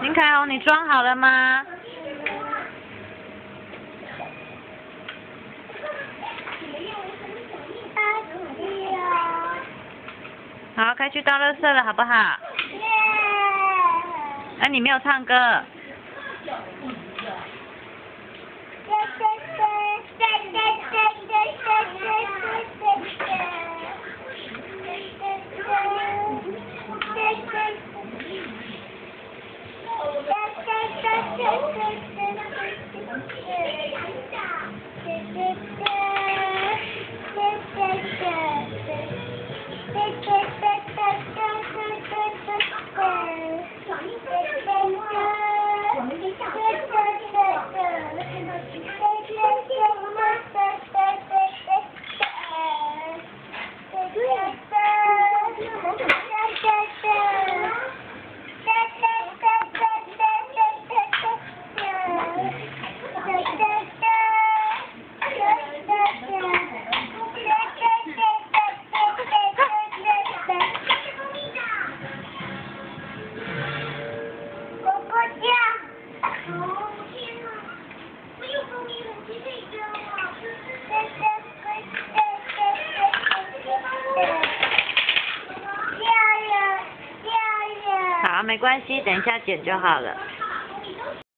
林凯宏，你装好了吗？好，可以去倒垃圾了，好不好？哎，你没有唱歌。好，没关系，等一下剪就好了。